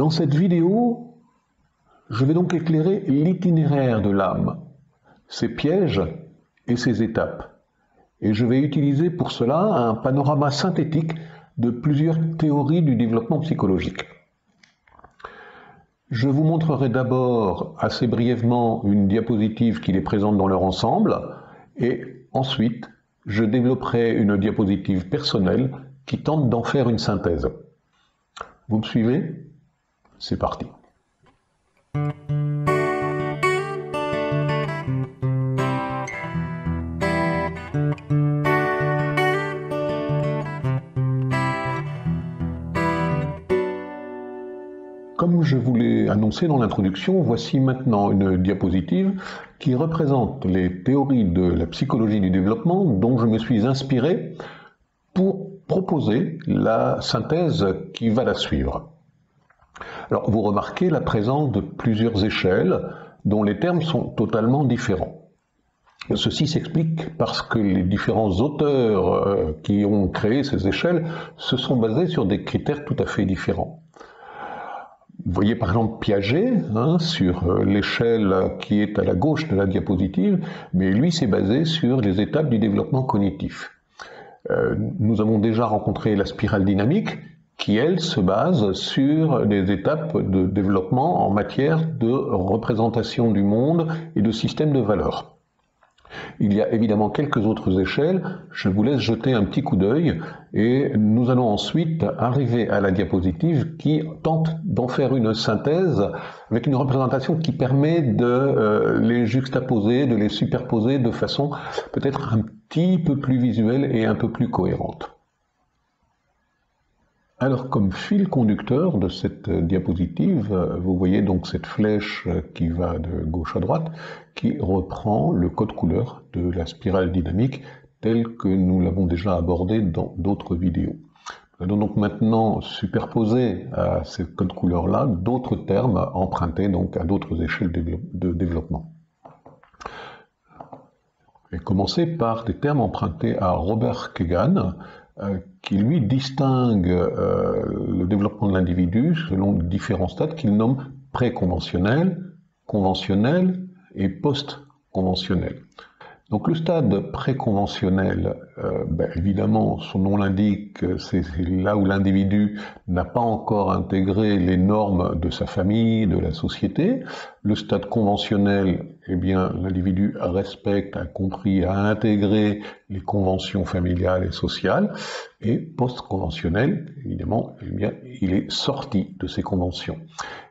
Dans cette vidéo, je vais donc éclairer l'itinéraire de l'âme, ses pièges et ses étapes. Et je vais utiliser pour cela un panorama synthétique de plusieurs théories du développement psychologique. Je vous montrerai d'abord assez brièvement une diapositive qui les présente dans leur ensemble et ensuite je développerai une diapositive personnelle qui tente d'en faire une synthèse. Vous me suivez? C'est parti. Comme je vous l'ai annoncé dans l'introduction, voici maintenant une diapositive qui représente les théories de la psychologie du développement dont je me suis inspiré pour proposer la synthèse qui va la suivre. Alors vous remarquez la présence de plusieurs échelles dont les termes sont totalement différents. Ceci s'explique parce que les différents auteurs euh, qui ont créé ces échelles se sont basés sur des critères tout à fait différents. Vous voyez par exemple Piaget hein, sur euh, l'échelle qui est à la gauche de la diapositive, mais lui s'est basé sur les étapes du développement cognitif. Euh, nous avons déjà rencontré la spirale dynamique qui, elle, se base sur des étapes de développement en matière de représentation du monde et de système de valeurs. Il y a évidemment quelques autres échelles, je vous laisse jeter un petit coup d'œil et nous allons ensuite arriver à la diapositive qui tente d'en faire une synthèse avec une représentation qui permet de euh, les juxtaposer, de les superposer de façon peut-être un petit peu plus visuelle et un peu plus cohérente. Alors, comme fil conducteur de cette diapositive, vous voyez donc cette flèche qui va de gauche à droite, qui reprend le code couleur de la spirale dynamique tel que nous l'avons déjà abordé dans d'autres vidéos. Nous allons donc maintenant superposer à ce code couleur-là d'autres termes empruntés donc à d'autres échelles de développement. Et commencer par des termes empruntés à Robert Kegan, euh, qui lui distingue euh, le développement de l'individu selon différents stades qu'il nomme préconventionnel, conventionnel et post-conventionnel. Donc le stade préconventionnel, euh, ben, évidemment, son nom l'indique, c'est là où l'individu n'a pas encore intégré les normes de sa famille, de la société. Le stade conventionnel, eh bien, l'individu respecte, a compris, a intégré les conventions familiales et sociales. Et post-conventionnel, évidemment, eh il est sorti de ces conventions.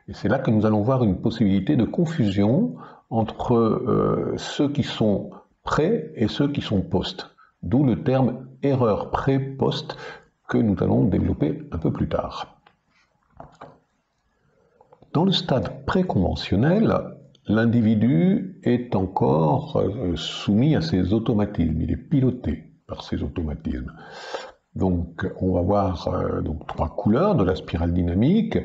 Et c'est là que nous allons voir une possibilité de confusion entre euh, ceux qui sont pré et ceux qui sont post. D'où le terme erreur pré-post que nous allons développer un peu plus tard. Dans le stade préconventionnel, l'individu est encore euh, soumis à ses automatismes, il est piloté par ses automatismes. Donc on va voir euh, donc, trois couleurs de la spirale dynamique.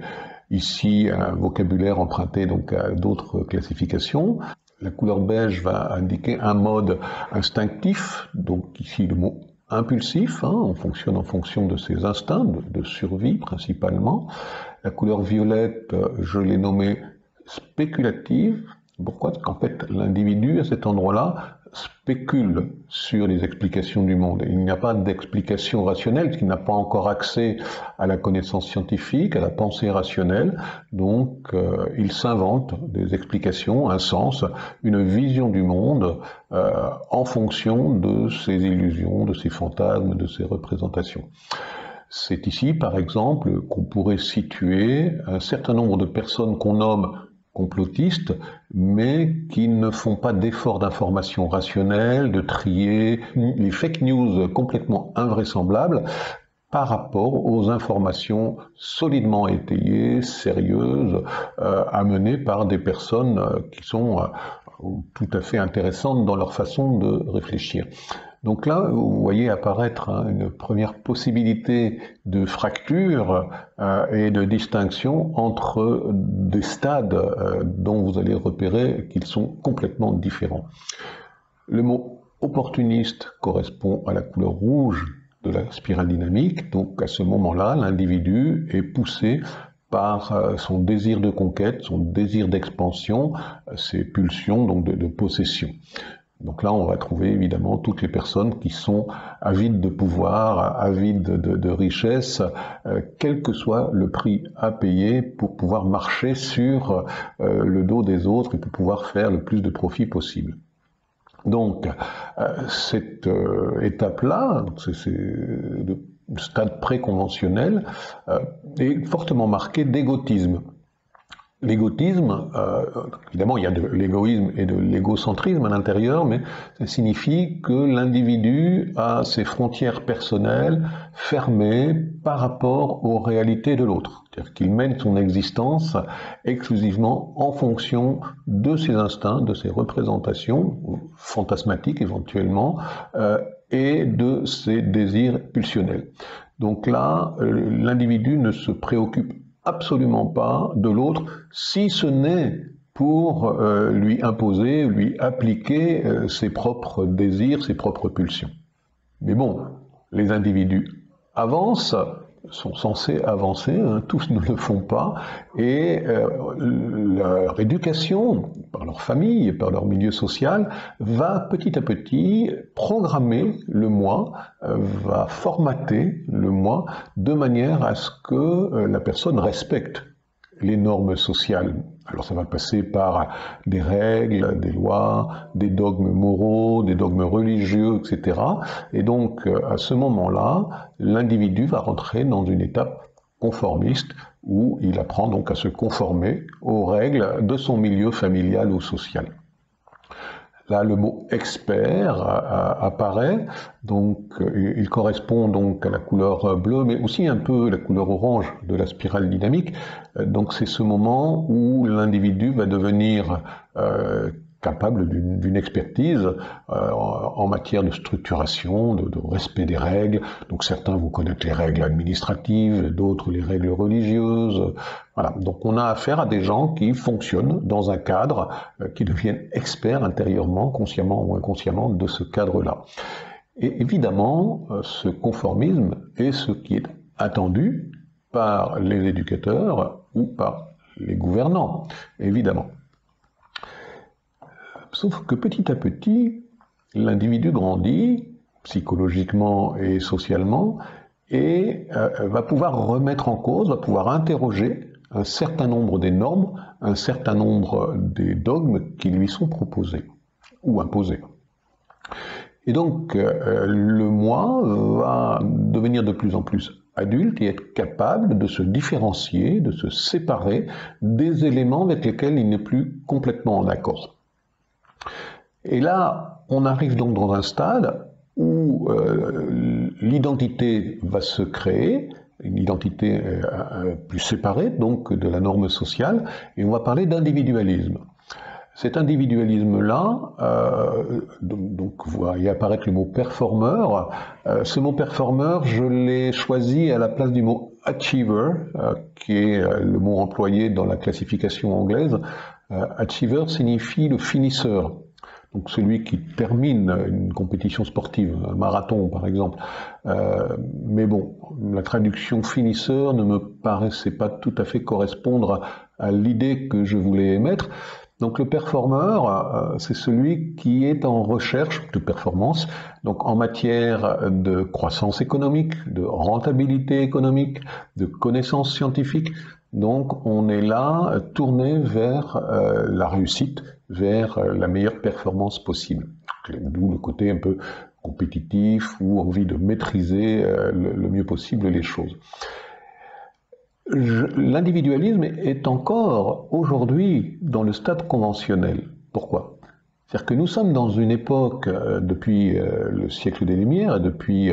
Ici, un vocabulaire emprunté donc à d'autres classifications. La couleur beige va indiquer un mode instinctif, donc ici le mot impulsif, hein, on fonctionne en fonction de ses instincts, de, survie principalement. La couleur violette, je l'ai nommée spéculative. Pourquoi? Parce qu'en fait, l'individu, à cet endroit-là, spécule sur les explications du monde. Il n'y a pas d'explication rationnelle, parce qu'il n'a pas encore accès à la connaissance scientifique, à la pensée rationnelle. Donc, euh, il s'invente des explications, un sens, une vision du monde euh, en fonction de ses illusions, de ses fantasmes, de ses représentations. C'est ici, par exemple, qu'on pourrait situer un certain nombre de personnes qu'on nomme complotistes, mais qui ne font pas d'efforts d'information rationnelle, de trier les fake news complètement invraisemblables par rapport aux informations solidement étayées, sérieuses, euh, amenées par des personnes euh, qui sont euh, tout à fait intéressantes dans leur façon de réfléchir. Donc là, vous voyez apparaître hein, une première possibilité de fracture euh, et de distinction entre des stades euh, dont vous allez repérer qu'ils sont complètement différents. Le mot opportuniste correspond à la couleur rouge de la spirale dynamique, donc à ce moment-là, l'individu est poussé par euh, son désir de conquête, son désir d'expansion, ses pulsions donc de, possession. Donc là, on va trouver évidemment toutes les personnes qui sont avides de pouvoir, avides de, richesse, quel que soit le prix à payer pour pouvoir marcher sur le dos des autres et pour pouvoir faire le plus de profit possible. Donc, cette étape-là, c'est le stade préconventionnel, euh, est fortement marqué d'égotisme. L'égotisme, euh, évidemment, il y a de l'égoïsme et de l'égocentrisme à l'intérieur, mais ça signifie que l'individu a ses frontières personnelles fermées par rapport aux réalités de l'autre. C'est-à-dire qu'il mène son existence exclusivement en fonction de ses instincts, de ses représentations, fantasmatiques éventuellement, euh, et de ses désirs pulsionnels. Donc là, euh, l'individu ne se préoccupe absolument pas de l'autre, si ce n'est pour euh, lui imposer, lui appliquer euh, ses propres désirs, ses propres pulsions. Mais bon, les individus avancent sont censés avancer, hein, tous ne le font pas, et euh, leur éducation, par leur famille, par leur milieu social, va petit à petit programmer le moi, euh, va formater le moi de manière à ce que euh, la personne respecte les normes sociales. Alors ça va passer par des règles, des lois, des dogmes moraux, des dogmes religieux, etc. Et donc euh, à ce moment-là, l'individu va rentrer dans une étape conformiste où il apprend donc à se conformer aux règles de son milieu familial ou social. Là, le mot expert apparaît, donc euh, il correspond donc à la couleur bleue, mais aussi un peu la couleur orange de la spirale dynamique. Euh, donc c'est ce moment où l'individu va devenir euh, capable d'une expertise euh, en matière de structuration, de, respect des règles. Donc certains vont connaître les règles administratives, d'autres les règles religieuses. Voilà. Donc on a affaire à des gens qui fonctionnent dans un cadre, euh, qui deviennent experts intérieurement, consciemment ou inconsciemment, de ce cadre-là. Et évidemment, euh, ce conformisme est ce qui est attendu par les éducateurs ou par les gouvernants, évidemment. Sauf que petit à petit, l'individu grandit psychologiquement et socialement et euh, va pouvoir remettre en cause, va pouvoir interroger un certain nombre des normes, un certain nombre des dogmes qui lui sont proposés ou imposés. Et donc, euh, le moi va devenir de plus en plus adulte et être capable de se différencier, de se séparer des éléments avec lesquels il n'est plus complètement en accord. Et là, on arrive donc dans un stade où euh, l'identité va se créer, une identité euh, euh, plus séparée donc de la norme sociale, et on va parler d'individualisme. Cet individualisme-là, donc, vous voyez apparaître le mot performeur. ce mot performeur, je l'ai choisi à la place du mot achiever, qui est le mot employé dans la classification anglaise. achiever signifie le finisseur donc celui qui termine une compétition sportive, un marathon par exemple. Euh, mais bon, la traduction finisseur ne me paraissait pas tout à fait correspondre à, l'idée que je voulais émettre. Donc le performeur, euh, c'est celui qui est en recherche de performance, donc en matière de croissance économique, de rentabilité économique, de connaissances scientifiques. Donc on est là tourné vers euh, la réussite, vers euh, la meilleure performance possible. D'où le côté un peu compétitif ou envie de maîtriser euh, le, mieux possible les choses. L'individualisme est encore aujourd'hui dans le stade conventionnel. Pourquoi? C'est-à-dire que nous sommes dans une époque, euh, depuis le siècle des Lumières, depuis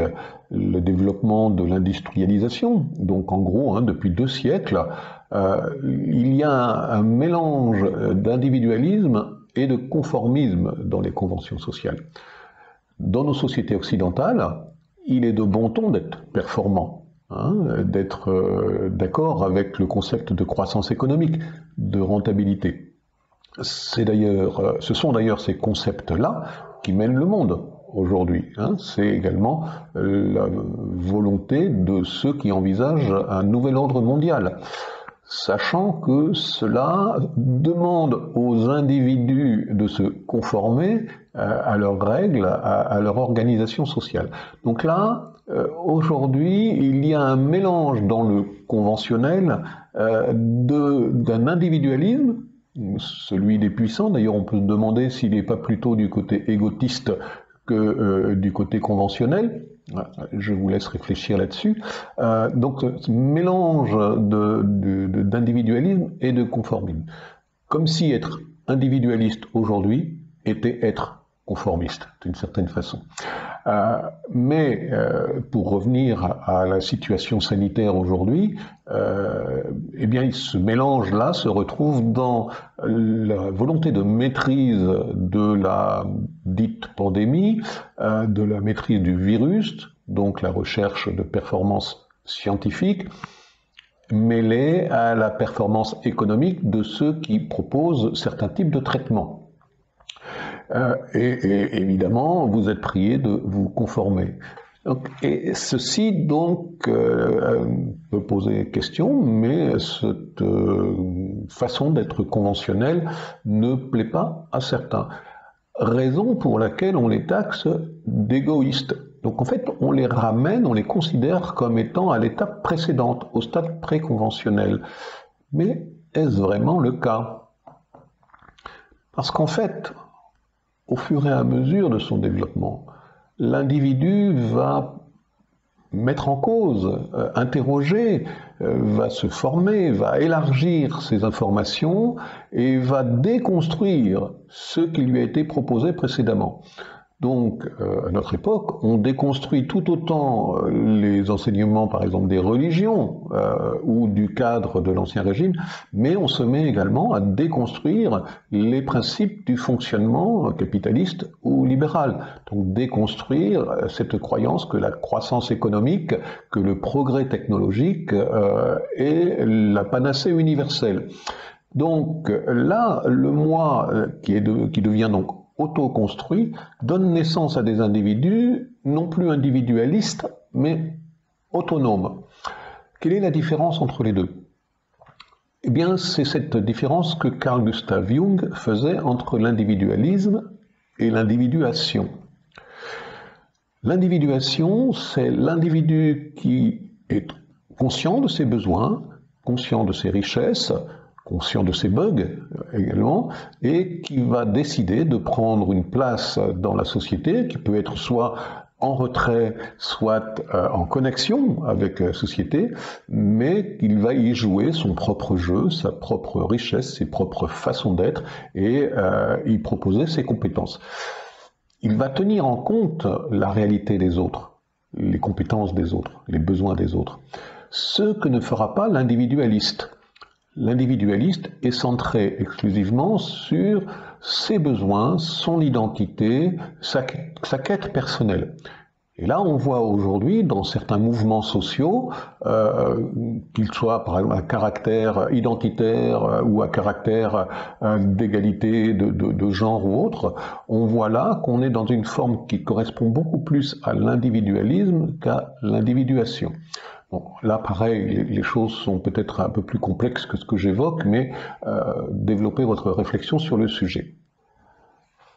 le développement de l'industrialisation, donc en gros, hein, depuis deux siècles, il y a un, mélange d'individualisme et de conformisme dans les conventions sociales. Dans nos sociétés occidentales, il est de bon ton d'être performant, hein, d'être euh, d'accord avec le concept de croissance économique, de rentabilité. C'est d'ailleurs, euh, ce sont d'ailleurs ces concepts-là qui mènent le monde aujourd'hui. Hein. C'est également la volonté de ceux qui envisagent un nouvel ordre mondial. Sachant que cela demande aux individus de se conformer euh, à leurs règles, à, leur organisation sociale. Donc là, euh, aujourd'hui, il y a un mélange dans le conventionnel euh, d'un individualisme, celui des puissants, d'ailleurs on peut se demander s'il n'est pas plutôt du côté égotiste que du côté conventionnel, je vous laisse réfléchir là-dessus. Euh, donc, ce mélange d'individualisme et de conformisme. Comme si être individualiste aujourd'hui était être conformiste, d'une certaine façon. Euh, mais euh, pour revenir à, la situation sanitaire aujourd'hui, eh bien, ce mélange-là se retrouve dans la volonté de maîtrise de la dite pandémie, de la maîtrise du virus, donc la recherche de performance scientifique, mêlée à la performance économique de ceux qui proposent certains types de traitements. Euh, et, évidemment, vous êtes prié de vous conformer. et ceci donc euh, peut poser question, mais cette euh, façon d'être conventionnelle ne plaît pas à certains. Raison pour laquelle on les taxe d'égoïstes. Donc en fait, on les ramène, on les considère comme étant à l'étape précédente, au stade préconventionnel. Mais est-ce vraiment le cas? Parce qu'en fait, au fur et à mesure de son développement, l'individu va mettre en cause, euh, interroger, euh, va se former, va élargir ses informations et va déconstruire ce qui lui a été proposé précédemment. Donc, euh, à notre époque, on déconstruit tout autant euh, les enseignements, par exemple, des religions euh, ou du cadre de l'Ancien Régime, mais on se met également à déconstruire les principes du fonctionnement capitaliste ou libéral. Donc, déconstruire cette croyance que la croissance économique, que le progrès technologique est la panacée universelle. Donc là, le moi qui, est qui devient donc autoconstruit donne naissance à des individus non plus individualistes, mais autonomes. Quelle est la différence entre les deux? Eh bien, c'est cette différence que Carl Gustav Jung faisait entre l'individualisme et l'individuation. L'individuation, c'est l'individu qui est conscient de ses besoins, conscient de ses richesses, conscient de ses bugs également, et qui va décider de prendre une place dans la société, qui peut être soit en retrait, soit euh, en connexion avec la société, mais qu'il va y jouer son propre jeu, sa propre richesse, ses propres façons d'être, et euh, y proposer ses compétences. Il va tenir en compte la réalité des autres, les compétences des autres, les besoins des autres. Ce que ne fera pas l'individualiste. L'individualiste est centré exclusivement sur ses besoins, son identité, sa, quête personnelle. Et là, on voit aujourd'hui dans certains mouvements sociaux, euh, qu'ils soient par exemple à caractère identitaire euh, ou à caractère euh, d'égalité de, de, genre ou autre, on voit là qu'on est dans une forme qui correspond beaucoup plus à l'individualisme qu'à l'individuation là, pareil, les, choses sont peut-être un peu plus complexes que ce que j'évoque, mais euh, développez votre réflexion sur le sujet.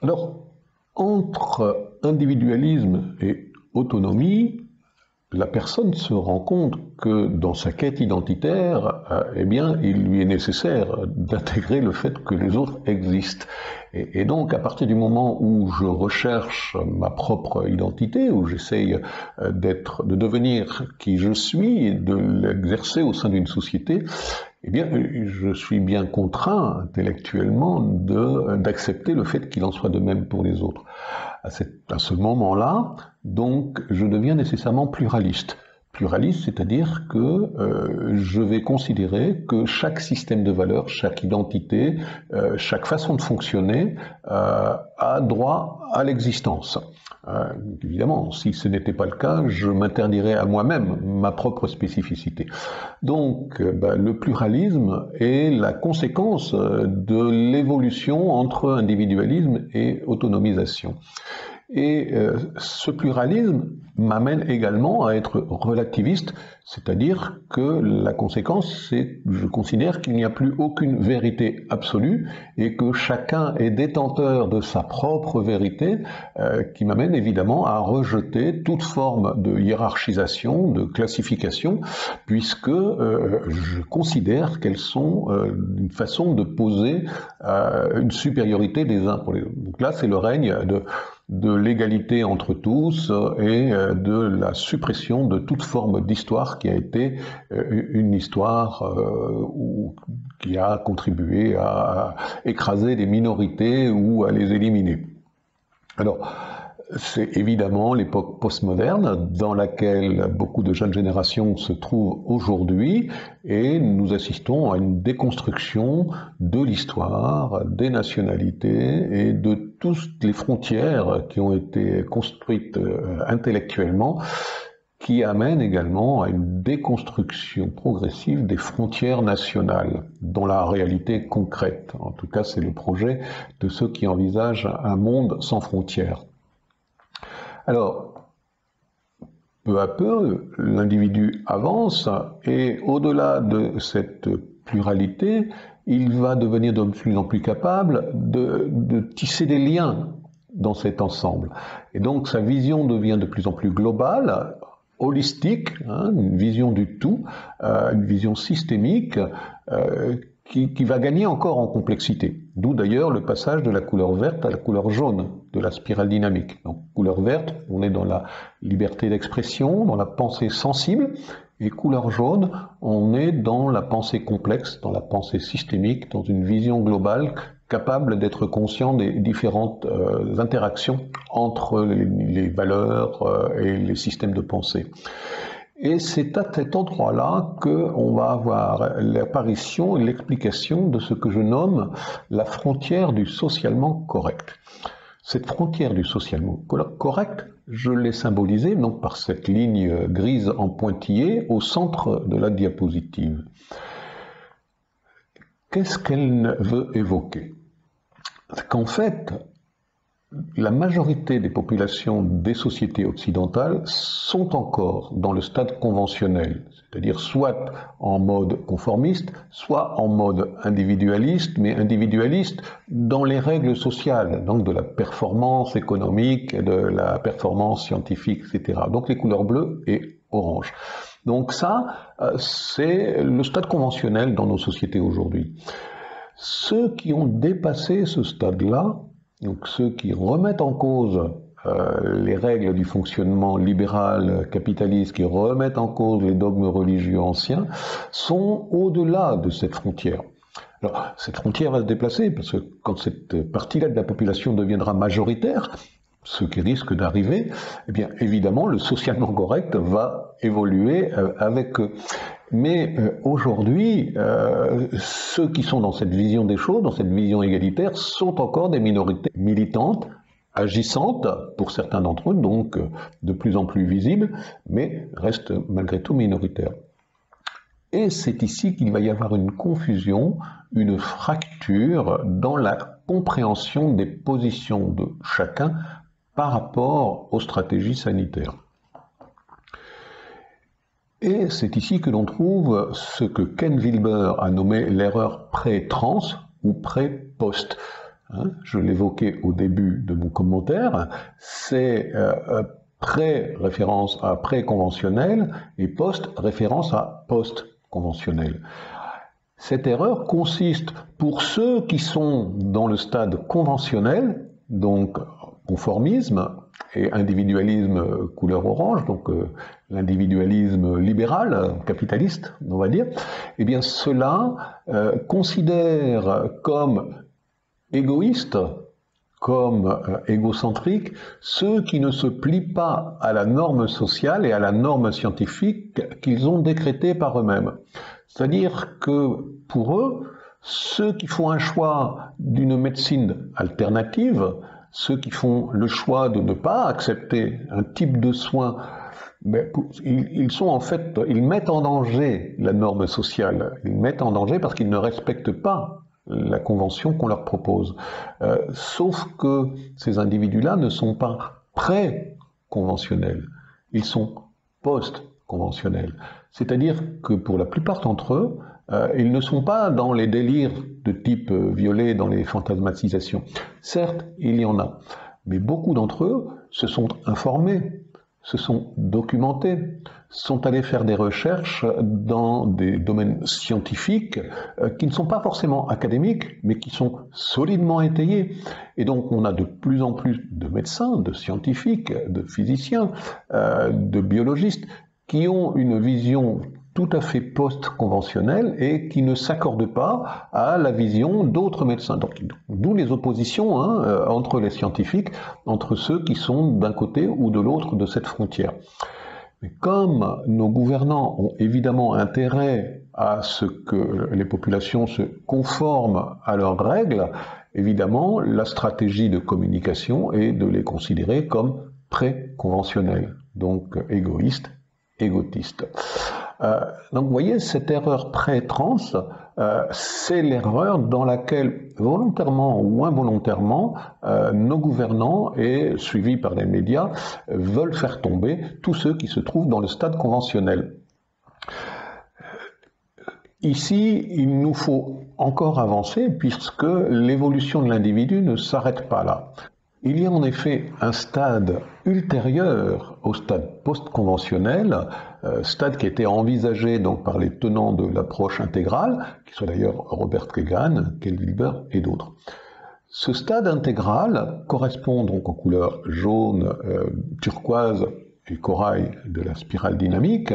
Alors, entre individualisme et autonomie, la personne se rend compte que dans sa quête identitaire, euh, eh bien, il lui est nécessaire d'intégrer le fait que les autres existent. Et, donc, à partir du moment où je recherche ma propre identité, où j'essaye euh, d'être, de devenir qui je suis et de l'exercer au sein d'une société, eh bien, je suis bien contraint intellectuellement d'accepter le fait qu'il en soit de même pour les autres. À, ce moment-là, donc, je deviens nécessairement pluraliste. Pluraliste, c'est-à-dire que euh, je vais considérer que chaque système de valeurs, chaque identité, euh, chaque façon de fonctionner euh, a droit à l'existence. Évidemment, si ce n'était pas le cas, je m'interdirais à moi-même ma propre spécificité. Donc, bah, le pluralisme est la conséquence de l'évolution entre individualisme et autonomisation. Et ce pluralisme m'amène également à être relativiste C'est-à-dire que la conséquence, c'est, je considère qu'il n'y a plus aucune vérité absolue et que chacun est détenteur de sa propre vérité, euh, qui m'amène évidemment à rejeter toute forme de hiérarchisation, de classification, puisque euh, je considère qu'elles sont euh, une façon de poser une supériorité des uns pour les autres. Donc là, c'est le règne de de l'égalité entre tous et euh, de la suppression de toute forme d'histoire qui a été euh, une histoire euh, qui a contribué à écraser des minorités ou à les éliminer. Alors, c'est évidemment l'époque postmoderne dans laquelle beaucoup de jeunes générations se trouvent aujourd'hui et nous assistons à une déconstruction de l'histoire, des nationalités et de toutes les frontières qui ont été construites euh, intellectuellement qui amène également à une déconstruction progressive des frontières nationales, dans la réalité concrète. En tout cas, c'est le projet de ceux qui envisagent un monde sans frontières. Alors, peu à peu, l'individu avance et au-delà de cette pluralité, il va devenir de plus en plus capable de, tisser des liens dans cet ensemble. Et donc sa vision devient de plus en plus globale, holistique, hein, une vision du tout, euh, une vision systémique euh, qui, va gagner encore en complexité. D'où d'ailleurs le passage de la couleur verte à la couleur jaune de la spirale dynamique. Donc couleur verte, on est dans la liberté d'expression, dans la pensée sensible, et couleur jaune, on est dans la pensée complexe, dans la pensée systémique, dans une vision globale capable d'être conscient des différentes euh, interactions entre les, valeurs euh, et les systèmes de pensée. Et c'est à cet endroit-là qu'on va avoir l'apparition et l'explication de ce que je nomme la frontière du socialement correct. Cette frontière du socialement correct, je l'ai symbolisée donc par cette ligne grise en pointillé au centre de la diapositive. Qu'est-ce qu'elle veut évoquer? Qu'en fait, la majorité des populations des sociétés occidentales sont encore dans le stade conventionnel, c'est-à-dire soit en mode conformiste, soit en mode individualiste, mais individualiste dans les règles sociales, donc de la performance économique, de la performance scientifique, etc. Donc les couleurs bleues et orange. Donc ça, euh, c'est le stade conventionnel dans nos sociétés aujourd'hui. Ceux qui ont dépassé ce stade-là, donc ceux qui remettent en cause les règles du fonctionnement libéral capitaliste, qui remettent en cause les dogmes religieux anciens, sont au-delà de cette frontière. Alors, cette frontière va se déplacer parce que quand cette partie-là de la population deviendra majoritaire, ce qui risque d'arriver, eh bien, évidemment, le socialement correct va évoluer euh, avec eux. Mais euh, aujourd'hui, euh, ceux qui sont dans cette vision des choses, dans cette vision égalitaire, sont encore des minorités militantes, agissantes, pour certains d'entre eux, donc euh, de plus en plus visibles, mais restent malgré tout minoritaires. Et c'est ici qu'il va y avoir une confusion, une fracture dans la compréhension des positions de chacun par rapport aux stratégies sanitaires. Et c'est ici que l'on trouve ce que Ken Wilber a nommé l'erreur pré-trans ou pré-post. Hein, je l'évoquais au début de mon commentaire, c'est euh, pré-référence à pré-conventionnel et post-référence à post-conventionnel. Cette erreur consiste pour ceux qui sont dans le stade conventionnel, donc conformisme, et individualisme couleur orange, donc euh, l'individualisme libéral, capitaliste, on va dire, eh bien cela euh, considère comme égoïste, comme euh, égocentrique, ceux qui ne se plient pas à la norme sociale et à la norme scientifique qu'ils ont décrétée par eux-mêmes. C'est-à-dire que pour eux, ceux qui font un choix d'une médecine alternative, ceux qui font le choix de ne pas accepter un type de soins, mais ils, sont en fait, ils mettent en danger la norme sociale. Ils mettent en danger parce qu'ils ne respectent pas la convention qu'on leur propose. Euh, sauf que ces individus-là ne sont pas pré-conventionnels, ils sont post conventionnel. C'est-à-dire que pour la plupart d'entre eux, euh, ils ne sont pas dans les délires de type euh, violet, dans les fantasmatisations. Certes, il y en a, mais beaucoup d'entre eux se sont informés, se sont documentés, sont allés faire des recherches dans des domaines scientifiques euh, qui ne sont pas forcément académiques, mais qui sont solidement étayés. Et donc on a de plus en plus de médecins, de scientifiques, de physiciens, de biologistes qui ont une vision tout à fait post-conventionnelle et qui ne s'accordent pas à la vision d'autres médecins. D'où les oppositions hein, euh, entre les scientifiques, entre ceux qui sont d'un côté ou de l'autre de cette frontière. Comme nos gouvernants ont évidemment intérêt à ce que les populations se conforment à leurs règles, évidemment, la stratégie de communication est de les considérer comme pré-conventionnels, donc égoïstes égotiste. Euh, donc vous voyez, cette erreur pré-trans, euh, c'est l'erreur dans laquelle, volontairement ou involontairement, euh, nos gouvernants, et suivis par les médias, veulent faire tomber tous ceux qui se trouvent dans le stade conventionnel. Ici, il nous faut encore avancer puisque l'évolution de l'individu ne s'arrête pas là. Il y a en effet un stade ultérieur au stade post-conventionnel, stade qui été envisagé donc par les tenants de l'approche intégrale, qui sont d'ailleurs Robert Kagan, Kel Wilber et d'autres. Ce stade intégral correspond donc aux couleurs jaune, euh, turquoise et corail de la spirale dynamique,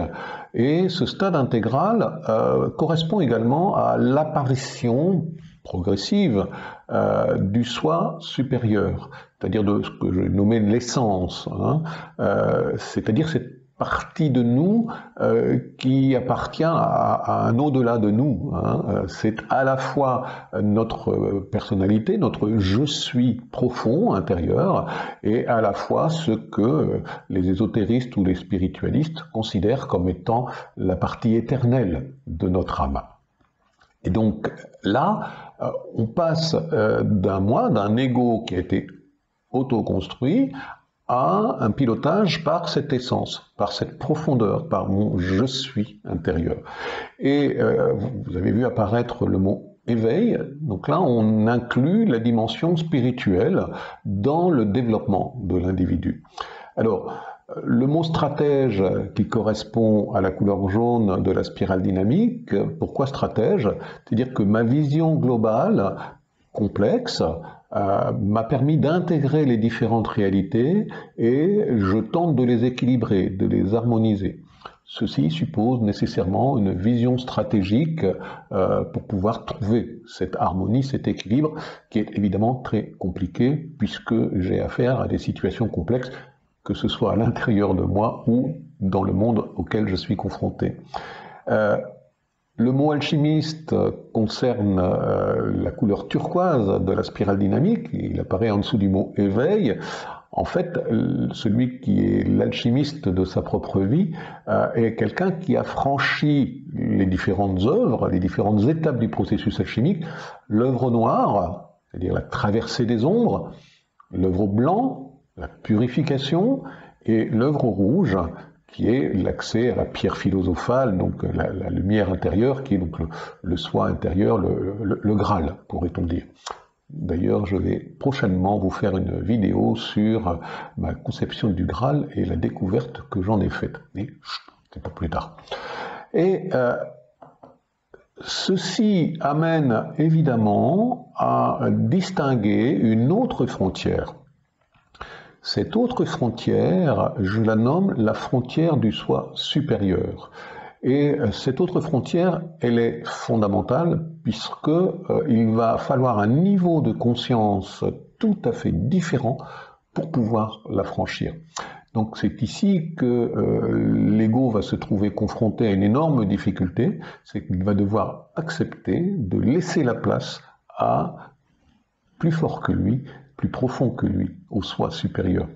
et ce stade intégral euh, correspond également à l'apparition progressive euh, du soi supérieur, c'est-à-dire de ce que je nommais l'essence, hein, euh, c'est-à-dire cette partie de nous euh, qui appartient à, un au-delà de nous. Hein. C'est à la fois notre personnalité, notre je suis profond intérieur, et à la fois ce que les ésotéristes ou les spiritualistes considèrent comme étant la partie éternelle de notre âme. Et donc là, euh, on passe euh, d'un moi, d'un ego qui a été auto-construit, à un pilotage par cette essence, par cette profondeur, par mon je suis intérieur. Et euh, vous avez vu apparaître le mot éveil, donc là on inclut la dimension spirituelle dans le développement de l'individu. Alors, le mot stratège qui correspond à la couleur jaune de la spirale dynamique, pourquoi stratège? C'est-à-dire que ma vision globale, complexe, euh, m'a permis d'intégrer les différentes réalités et je tente de les équilibrer, de les harmoniser. Ceci suppose nécessairement une vision stratégique euh, pour pouvoir trouver cette harmonie, cet équilibre, qui est évidemment très compliqué puisque j'ai affaire à des situations complexes que ce soit à l'intérieur de moi ou dans le monde auquel je suis confronté. Euh, le mot alchimiste concerne euh, la couleur turquoise de la spirale dynamique, il apparaît en dessous du mot éveil. En fait, celui qui est l'alchimiste de sa propre vie euh, est quelqu'un qui a franchi les différentes œuvres, les différentes étapes du processus alchimique. L'œuvre noire, c'est-à-dire la traversée des ombres, l'œuvre blanc, la purification, et l'œuvre rouge, qui est l'accès à la pierre philosophale, donc la, lumière intérieure, qui est donc le, soi intérieur, le, Graal, pourrait-on dire. D'ailleurs, je vais prochainement vous faire une vidéo sur ma conception du Graal et la découverte que j'en ai faite. Mais c'est pas plus tard. Et euh, ceci amène évidemment à distinguer une autre frontière cette autre frontière, je la nomme la frontière du soi supérieur. Et euh, cette autre frontière, elle est fondamentale puisque euh, il va falloir un niveau de conscience tout à fait différent pour pouvoir la franchir. Donc c'est ici que euh, l'ego va se trouver confronté à une énorme difficulté, c'est qu'il va devoir accepter de laisser la place à plus fort que lui, plus profond que lui, au soi supérieur.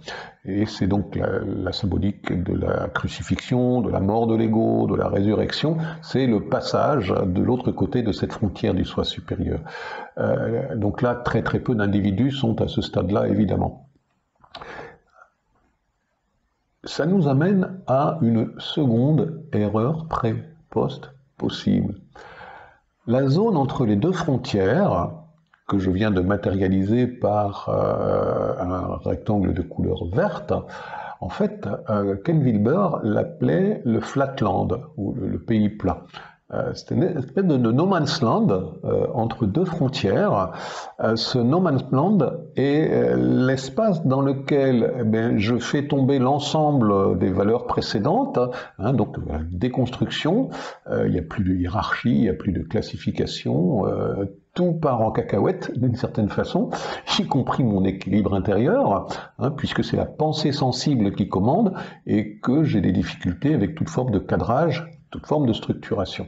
Et c'est donc la, symbolique de la crucifixion, de la mort de l'ego, de la résurrection, c'est le passage de l'autre côté de cette frontière du soi supérieur. Euh, donc là, très très peu d'individus sont à ce stade-là, évidemment. ça nous amène à une seconde erreur pré-post possible. La zone entre les deux frontières, que je viens de matérialiser par euh, un rectangle de couleur verte, en fait, euh, Ken Wilber l'appelait le flatland, ou le pays plat. Euh, c'est une espèce de no man's land euh, entre deux frontières. Ce no man's land est l'espace dans lequel eh je fais tomber l'ensemble des valeurs précédentes, hein, donc déconstruction, il n'y a plus de hiérarchie, il n'y a plus de classification, tout part en cacahuète d'une certaine façon, y compris mon équilibre intérieur, hein, puisque c'est la pensée sensible qui commande et que j'ai des difficultés avec toute forme de cadrage toute forme de structuration.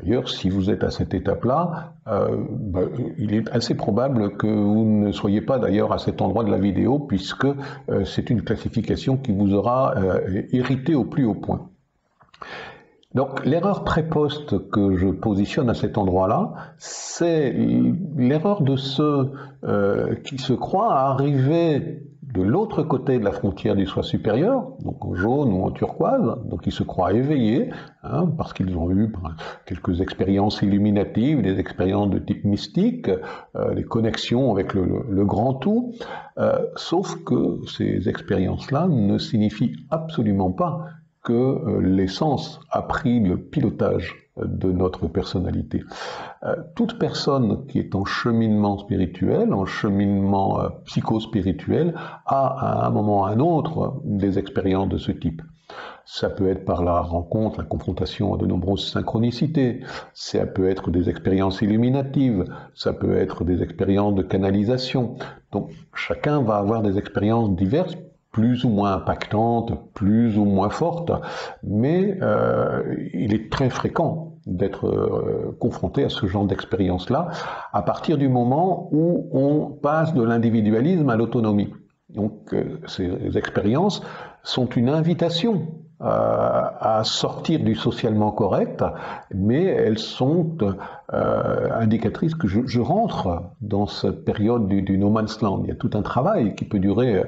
D'ailleurs, si vous êtes à cette étape-là, euh, bah, il est assez probable que vous ne soyez pas d'ailleurs à cet endroit de la vidéo, puisque euh, c'est une classification qui vous aura euh, irrité au plus haut point. Donc l'erreur pré-poste que je positionne à cet endroit-là, c'est l'erreur de ceux qui se croient arriver de l'autre côté de la frontière du soi supérieur, donc en jaune ou en turquoise, donc ils se croient éveillés, hein, parce qu'ils ont eu quelques expériences illuminatives, des expériences de type mystique, euh, des connexions avec le, grand tout, euh, sauf que ces expériences-là ne signifient absolument pas que euh, l'essence a pris le pilotage de notre personnalité. Euh, toute personne qui est en cheminement spirituel, en cheminement euh, psychospirituel, a à un moment ou à un autre des expériences de ce type. Ça peut être par la rencontre, la confrontation à de nombreuses synchronicités, ça peut être des expériences illuminatives, ça peut être des expériences de canalisation. Donc chacun va avoir des expériences diverses plus ou moins impactantes, plus ou moins fortes, mais euh, il est très fréquent d'être euh, confronté à ce genre d'expérience-là à partir du moment où on passe de l'individualisme à l'autonomie. Donc euh, ces expériences sont une invitation à sortir du socialement correct, mais elles sont euh, indicatrices que je, rentre dans cette période du, no man's land. Il y a tout un travail qui peut durer euh,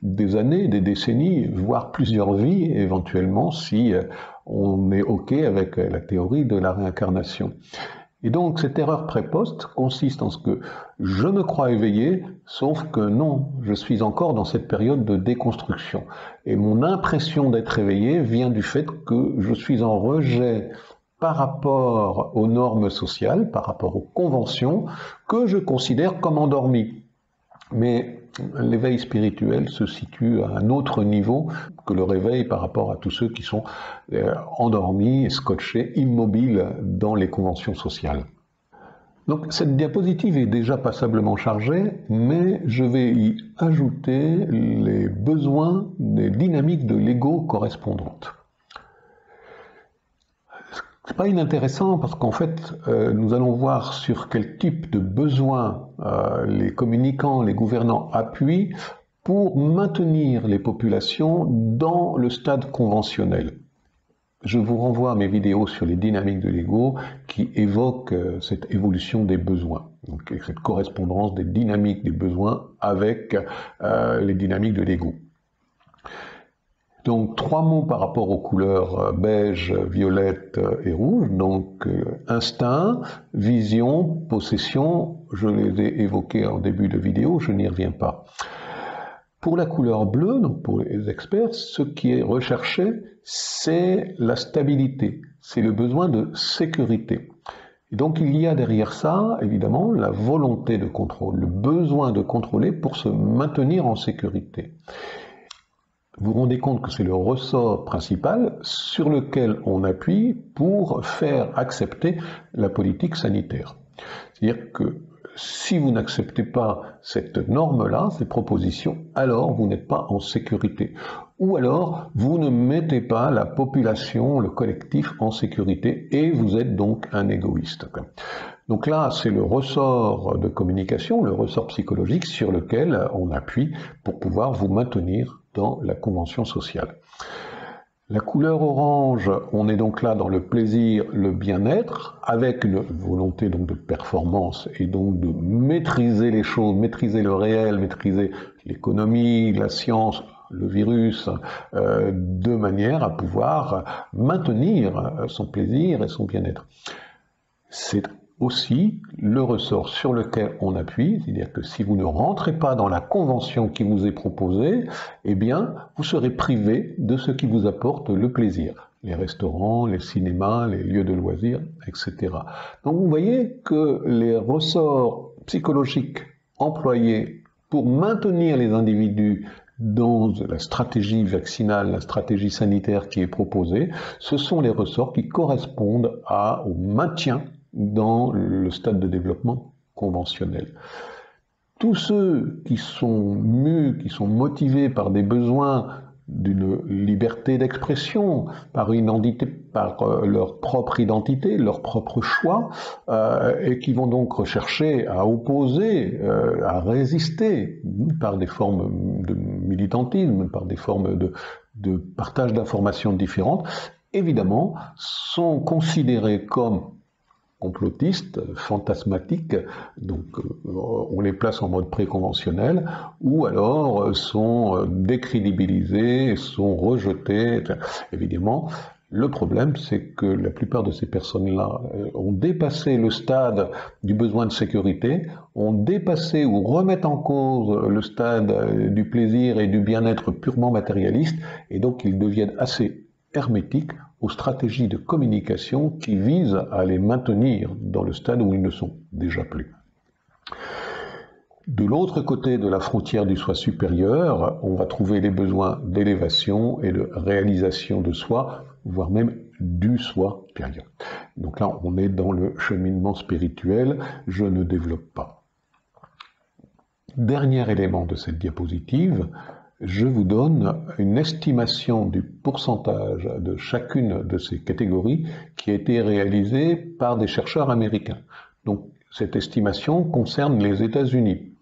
des années, des décennies, voire plusieurs vies éventuellement, si on est OK avec la théorie de la réincarnation. Et donc cette erreur préposte consiste en ce que je me crois éveillé, sauf que non, je suis encore dans cette période de déconstruction. Et mon impression d'être éveillé vient du fait que je suis en rejet par rapport aux normes sociales, par rapport aux conventions que je considère comme endormies. Mais l'éveil spirituel se situe à un autre niveau que le réveil par rapport à tous ceux qui sont euh, endormis, scotchés, immobiles dans les conventions sociales. Donc cette diapositive est déjà passablement chargée, mais je vais y ajouter les besoins des dynamiques de l'ego correspondantes. C'est pas inintéressant parce qu'en fait, euh, nous allons voir sur quel type de besoins euh, les communicants, les gouvernants appuient pour maintenir les populations dans le stade conventionnel. Je vous renvoie à mes vidéos sur les dynamiques de l'ego qui évoquent euh, cette évolution des besoins, donc cette correspondance des dynamiques des besoins avec les dynamiques de l'ego. Donc trois mots par rapport aux couleurs euh, beige, violette euh, et rouge. Donc euh, instinct, vision, possession, je les ai évoqués en début de vidéo, je n'y reviens pas. Pour la couleur bleue, donc pour les experts, ce qui est recherché, c'est la stabilité, c'est le besoin de sécurité. Et donc il y a derrière ça, évidemment, la volonté de contrôle, le besoin de contrôler pour se maintenir en sécurité vous vous rendez compte que c'est le ressort principal sur lequel on appuie pour faire accepter la politique sanitaire. C'est-à-dire que si vous n'acceptez pas cette norme-là, ces propositions, alors vous n'êtes pas en sécurité. Ou alors vous ne mettez pas la population, le collectif en sécurité et vous êtes donc un égoïste. Donc là, c'est le ressort de communication, le ressort psychologique sur lequel on appuie pour pouvoir vous maintenir dans la convention sociale. La couleur orange, on est donc là dans le plaisir, le bien-être, avec une volonté donc de performance et donc de maîtriser les choses, maîtriser le réel, maîtriser l'économie, la science, le virus euh, de manière à pouvoir maintenir son plaisir et son bien-être. C'est aussi le ressort sur lequel on appuie, c'est-à-dire que si vous ne rentrez pas dans la convention qui vous est proposée, eh bien, vous serez privé de ce qui vous apporte le plaisir. Les restaurants, les cinémas, les lieux de loisirs, etc. Donc vous voyez que les ressorts psychologiques employés pour maintenir les individus dans la stratégie vaccinale, la stratégie sanitaire qui est proposée, ce sont les ressorts qui correspondent au maintien dans le stade de développement conventionnel. Tous ceux qui sont mus, qui sont motivés par des besoins d'une liberté d'expression, par une identité, par euh, leur propre identité, leur propre choix, euh, et qui vont donc rechercher à opposer, euh, à résister par des formes de militantisme, par des formes de, de partage d'informations différentes, évidemment, sont considérés comme complotistes, fantasmatiques, donc euh, on les place en mode préconventionnel, ou alors euh, sont euh, décrédibilisés, sont rejetés. Évidemment, le problème, c'est que la plupart de ces personnes-là ont dépassé le stade du besoin de sécurité, ont dépassé ou remettent en cause le stade du plaisir et du bien-être purement matérialiste, et donc ils deviennent assez hermétiques aux stratégies de communication qui visent à les maintenir dans le stade où ils ne sont déjà plus. De l'autre côté de la frontière du soi supérieur, on va trouver les besoins d'élévation et de réalisation de soi, voire même du soi supérieur. Donc là, on est dans le cheminement spirituel, je ne développe pas. Dernier élément de cette diapositive, je vous donne une estimation du pourcentage de chacune de ces catégories qui a été réalisée par des chercheurs américains. Donc, cette estimation concerne les États-Unis.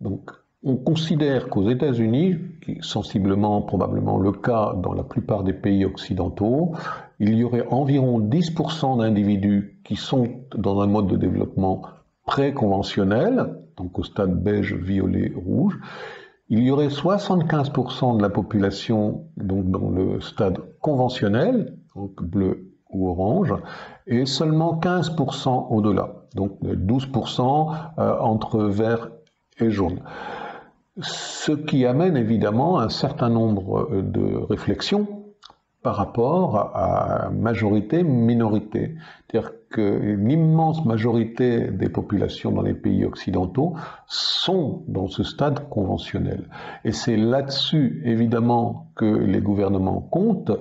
Donc, on considère qu'aux États-Unis, qui est sensiblement probablement le cas dans la plupart des pays occidentaux, il y aurait environ 10% d'individus qui sont dans un mode de développement pré-conventionnel, donc au stade beige, violet, rouge, il y aurait 75% de la population donc dans le stade conventionnel, donc bleu ou orange, et seulement 15% au-delà, donc 12% euh, entre vert et jaune. Ce qui amène évidemment un certain nombre euh, de réflexions par rapport à majorité-minorité. C'est-à-dire qu'une immense majorité des populations dans les pays occidentaux sont dans ce stade conventionnel. Et c'est là-dessus, évidemment, que les gouvernements comptent,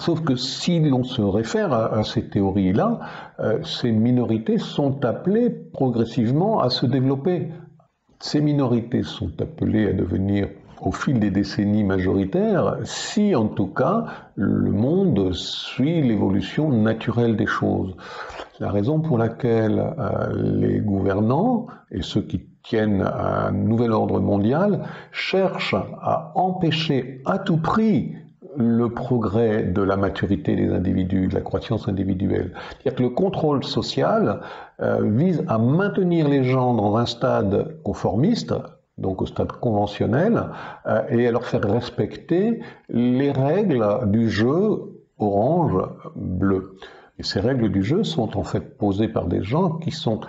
Sauf que si l'on se réfère à, ces théories-là, euh, ces minorités sont appelées progressivement à se développer. Ces minorités sont appelées à devenir au fil des décennies majoritaires, si en tout cas le monde suit l'évolution naturelle des choses. La raison pour laquelle euh, les gouvernants et ceux qui tiennent un nouvel ordre mondial cherchent à empêcher à tout prix le progrès de la maturité des individus, de la croissance individuelle. C'est-à-dire que le contrôle social euh, vise à maintenir les gens dans un stade conformiste, donc au stade conventionnel, euh, et à leur faire respecter les règles du jeu orange-bleu. Et ces règles du jeu sont en fait posées par des gens qui sont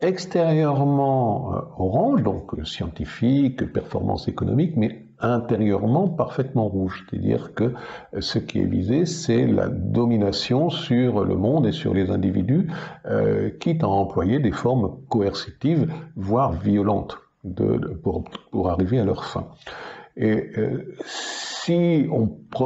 extérieurement euh, orange, donc scientifique, performance économique, mais intérieurement parfaitement rouge. C'est-à-dire que ce qui est visé, c'est la domination sur le monde et sur les individus, euh, quitte à employer des formes coercitives, voire violentes pour, arriver à leur fin. Et euh, si,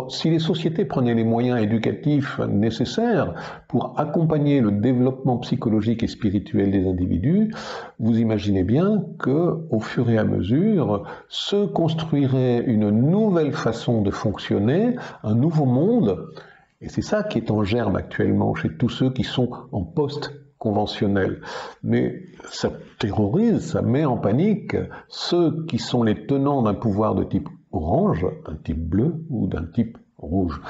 si les sociétés prenaient les moyens éducatifs nécessaires pour accompagner le développement psychologique et spirituel des individus, vous imaginez bien que, au fur et à mesure, se construirait une nouvelle façon de fonctionner, un nouveau monde. Et c'est ça qui est en germe actuellement chez tous ceux qui sont en poste conventionnel. Mais ça terrorise, ça met en panique ceux qui sont les tenants d'un pouvoir de type orange, d'un type bleu ou d'un type rouge.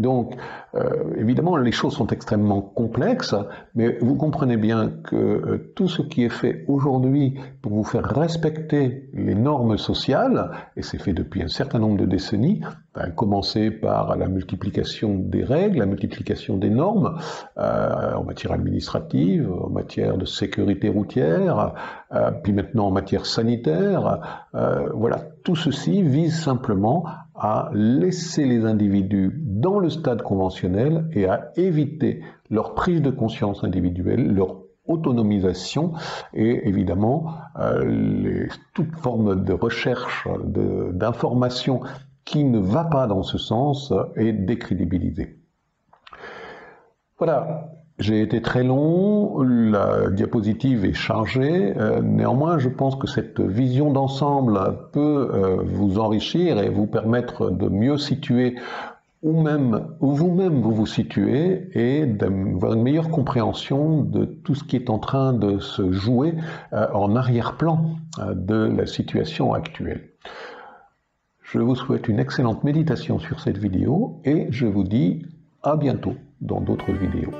Donc, euh, évidemment, les choses sont extrêmement complexes, mais vous comprenez bien que euh, tout ce qui est fait aujourd'hui pour vous faire respecter les normes sociales, et c'est fait depuis un certain nombre de décennies, ben, commencer par la multiplication des règles, la multiplication des normes euh, en matière administrative, en matière de sécurité routière, puis maintenant en matière sanitaire, voilà, tout ceci vise simplement à laisser les individus dans le stade conventionnel et à éviter leur prise de conscience individuelle, leur autonomisation et évidemment euh, les, toute forme de recherche d'information qui ne va pas dans ce sens est décrédibilisée. Voilà, j'ai été très long, la diapositive est chargée, euh, néanmoins je pense que cette vision d'ensemble peut euh, vous enrichir et vous permettre de mieux situer où même où vous-même vous vous situez et d'avoir une meilleure compréhension de tout ce qui est en train de se jouer euh, en arrière-plan de la situation actuelle. Je vous souhaite une excellente méditation sur cette vidéo et je vous dis à bientôt dans d'autres vidéos.